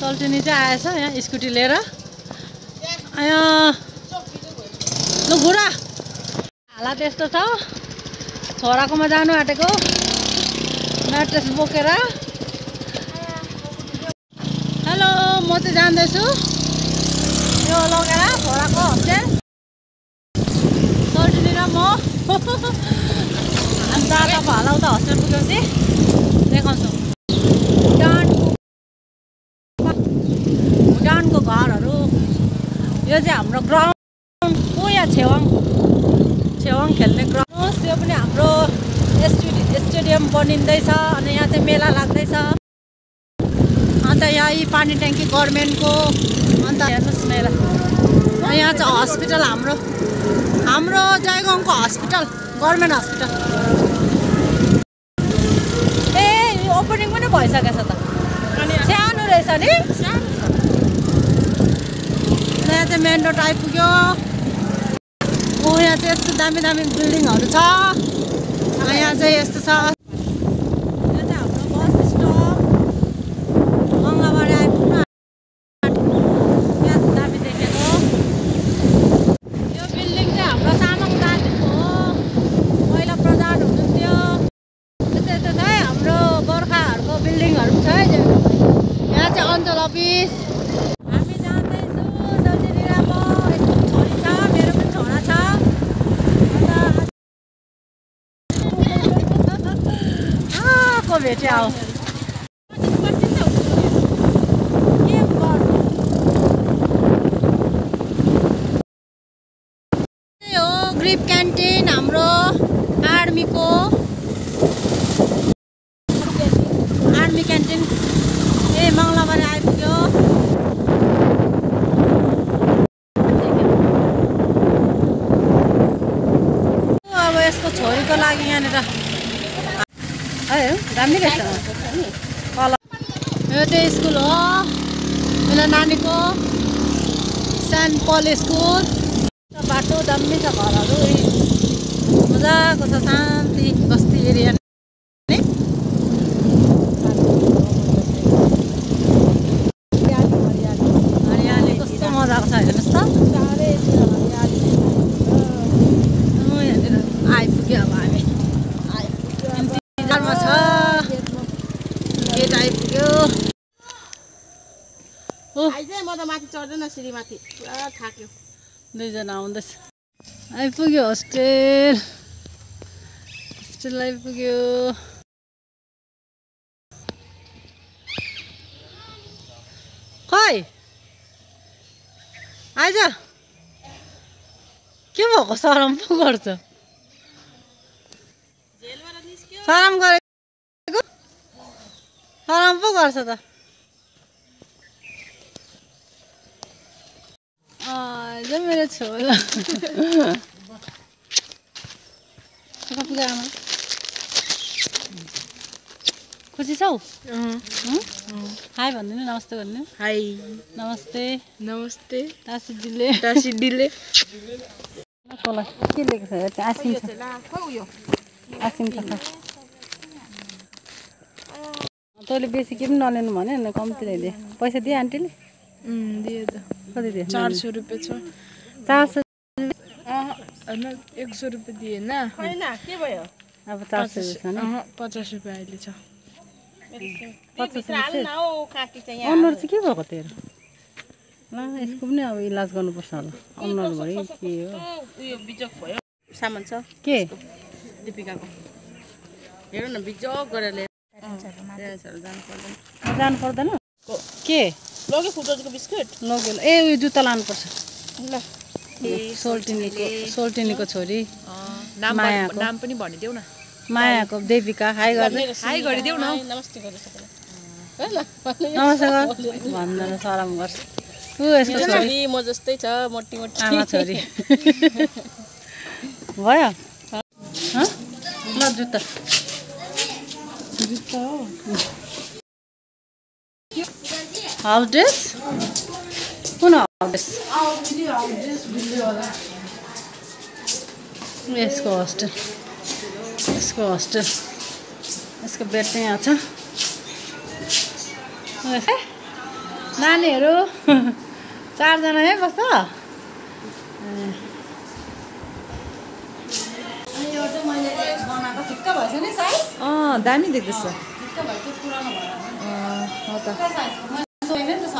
सल्टिनी चाहिँ आएछ यहाँ स्कुटी लिएर। लु घुरा हालत यस्तो छ। छोराकोमा जानु आँटेको। म्याट्रेस बोकेर। हेलो म चाहिँ जाँदैछु। यो लगेर छोराको हस्टेल सल्टिनी र म। अनि दादाको हलाउँदा हस्टेल पुगेपछि देखाउँछु। यो चाहिँ हाम्रो ग्राउन्ड हो यहाँ छेवाङ छेवाङ खेल्ने ग्राउन्ड यो पनि हाम्रो स्टेडि स्टेडियम बनिँदैछ अनि यहाँ चाहिँ मेला लाग्दैछ अन्त यहाँ यी पानी ट्याङ्की गभर्मेन्टको अन्त हेर्नुहोस् मेला यहाँ चाहिँ हस्पिटल हाम्रो हाम्रो जयगाउँको हस्पिटल गभर्मेन्ट हस्पिटल ए यो ओपनिङ पनि भइसकेछ त सानो रहेछ नि यहाँ चाहिँ मेन रोड आइपुग्यो। यहाँ चाहिँ यस्तो दामी दामी बिल्डिङहरू छ। यहाँ चाहिँ यस्तो छ यो चाहिँ हाम्रो बस स्टप मङ्गलबारे आइपुग्नु यहाँ दामी देखेको यो बिल्डिङ चाहिँ हाम्रो तामाङ जातिको हो पहिला प्रधान हुनुहुन्थ्यो यस्तो यस्तो छ है हाम्रो गोर्खाहरूको बिल्डिङहरू पनि छ है यहाँ चाहिँ अञ्चल अफिस हामी जाँदैछु सल्टिनी र म यस्तो छोरी छ मेरो पनि छोरा छ अन्त भेट्यो आऊ हो ग्रिप क्यान्टिन हाम्रो आर्मीको आर्मी क्यान्टिन। ए मङ्गलबार आइपुग्यो। अब यसको छोरीको लागि यहाँनिर दामी रहेछ। कलर यो चाहिँ स्कुल हो। मेरो नानीको सेन्ट पल स्कुल। बाटो दामी छ घरहरू। मजाको छ शान्ति बस्ती एरिया। हरियाली कस्तो मजाको छ हेर्नुहोस् त ओ, यहाँनिर आइपुग्यो अब हामी इन्तजारमा छ गेट आइपुग्यो ओ आइज म त माथि चढ्दैन सिँढीमाथि। पुरा थाक्यो। दुईजना आउँदैछ। आइपुग्यो होस्टेल। होस्टेल आइपुग्यो। खै आइज। के भएको? सरम पो गर्छ। सरम गरेको? सरम पो गर्छ त। आइज मेरो छोरा आमा खुसी छौ हाई भनिदिनु नमस्ते भनिदिनु हाई नमस्ते नमस्ते टासी दिले टासी डिले कसलाई के लेखेको छ आसिम छ आसिम छ खा तैँले बेसी के पनि नलिनु भने नि कम्ती ल्याइदिए पैसा दिए आन्टीले दियो त कति दिए चार सौ रुपियाँ छ चार सय होइन एक सौ रुपियाँ दिएन होइन के भयो अब चार पचास रुपियाँ अहिले छ पचास रुपियाँ अनुहार चाहिँ के भएको तेरो ल यसको पनि अब इलाज गर्नुपर्छ होला अनुहारभरि के हो सामान छ के दिपिकाको हेर न बिजोक गरेर ल्याएर जानु पर्दैन जानु पर्दैन के लग्यो फुटोजको बिस्कुट लग्यो। ए उयो जुत्ता लानुपर्छ। ल। सोल्टिनीको सोल्टिनीको छोरी। नाम। नाम पनि भनिदेऊ न। मायाको देविका। हाई गर्दै। हाई गरिदेऊ न। नमस्ते गर भन्दैन सराम गर्छ। ऊ यसको छोरी म जस्तै छ मोटी मोटी। आमा छोरी। भयो? हँ? ल जुत्ता। जुत्ता हो। हाउस ड्रेस कुन ड्रेस यसको हस्टेल यसको हस्टेल यसको बेड चाहिँ यहाँ छ नानीहरू चारजना है बस्छ दामी देख्दैछ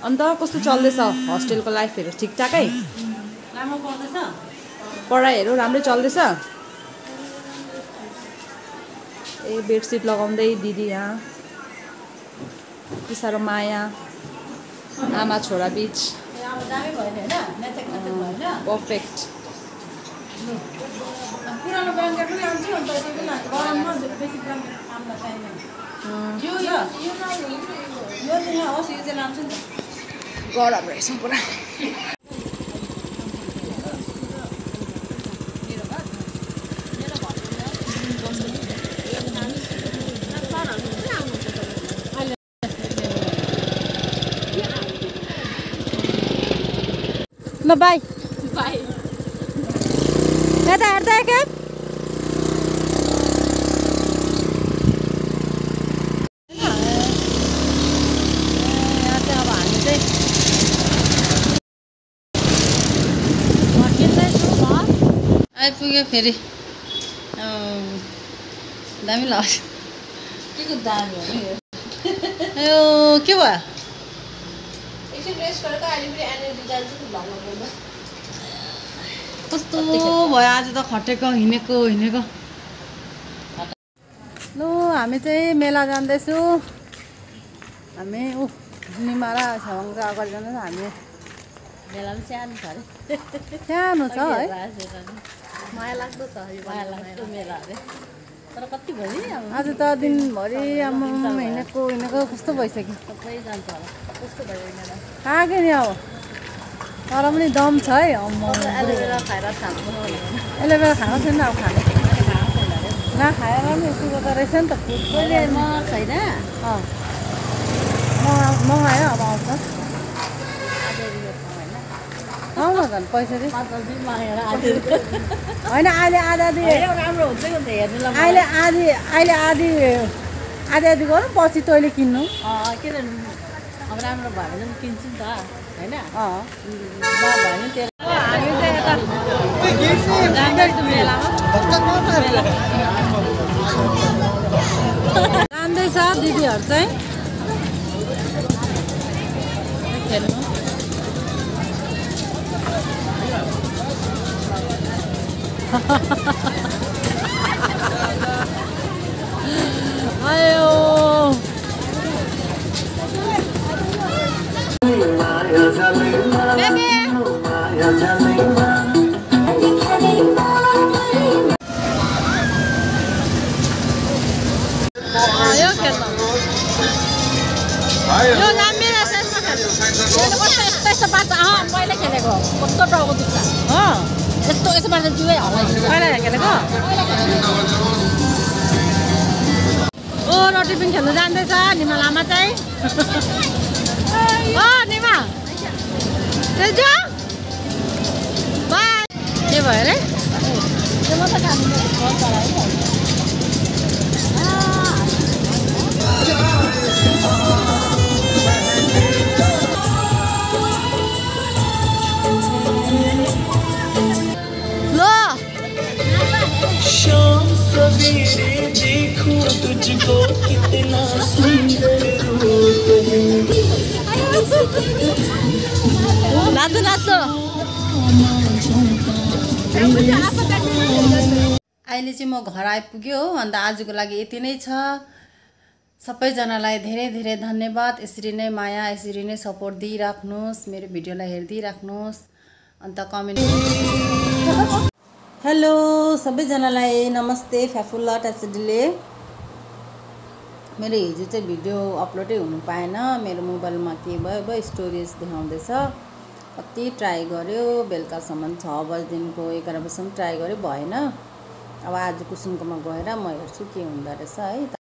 अन्त कस्तो चल्दैछ हस्टेलको लाइफहरू ठिकठाकै पढाइहरू राम्रै चल्दैछ ए बेडसिट लगाउँदै दिदी यहाँ साह्रो माया आमा छोरा बिच पर्फेक्ट यो गरम रहेछ पुरा। ल बाई यता हेर्दा क्या यहाँ चाहिँ अब हामी चाहिँ फर्किँदैछु घर आइपुग्यो फेरि। दामी लाग्छ। के को दामी हो नि यो? यो के भयो? कस्तो भयो आज त खटेको हिँडेको हिँडेको लु हामी चाहिँ मेला जाँदैछु। हामी ऊ निमारा चाहिँ अगाडि जाँदैछ हामी। मेला पनि सानो छ अरे। सानो छ है। माया लाग्दो छ माया लाग्दो। मेला अरे तर कति भयो नि अब? आज त दिनभरि आम्मा हिँडेको हिँडेको कस्तो भइसक्यो? सबै जान्छ होला। कस्तो भयो मेला आएको नि अब? तर पनि दम छ है एलोभेरा खाएर यसले बेला खाएको छैन अब खाने। नखाएर पनि गर्दो रहेछ नि त। फुड मैले म छैन। अँ। मगा मगायो अब आउँछ। आउन झन् पैसा होइन अहिले आधा अहिले आधी अहिले आधी आधी आधी गरौँ पछि तैँले किन्नु। अँ, किनभने अब राम्रो भयो भने पनि किन्छु नि त होइन? हामी जाँदैछ दिदीहरू चाहिँ। खेल्नु ha ha ha ha यस्तो पार्छ जिउै हल्लाइ पहिला खेलेको ओ रोटी पनि खेल्नु जाँदैछ निमा लामा चाहिँ ओ निमा के भयो अरे त्यो अहिले चाहिँ म घर आइपुग्यो हो अन्त आजको लागि यति नै छ। सबैजनालाई धेरै धेरै धन्यवाद। यसरी नै माया यसरी नै सपोर्ट दिइराख्नुहोस् मेरो भिडियोलाई हेरिदिइराख्नुहोस्। अन्त कमेन्ट हेलो सबैजनालाई नमस्ते फ्याफुल्ला ट्यासिडीले मेरो हिजो चाहिँ भिडियो अपलोडै हुनु पाएन। मेरो मोबाइलमा के भयो भयो स्टोरेज देखाउँदैछ। कति ट्राई गऱ्यो बेलुकासम्म छ बजीदेखिको एघार बजीसम्म ट्राई गऱ्यो भएन। अब आज कुसुमकोमा गएर म हेर्छु के हुँदो रहेछ है।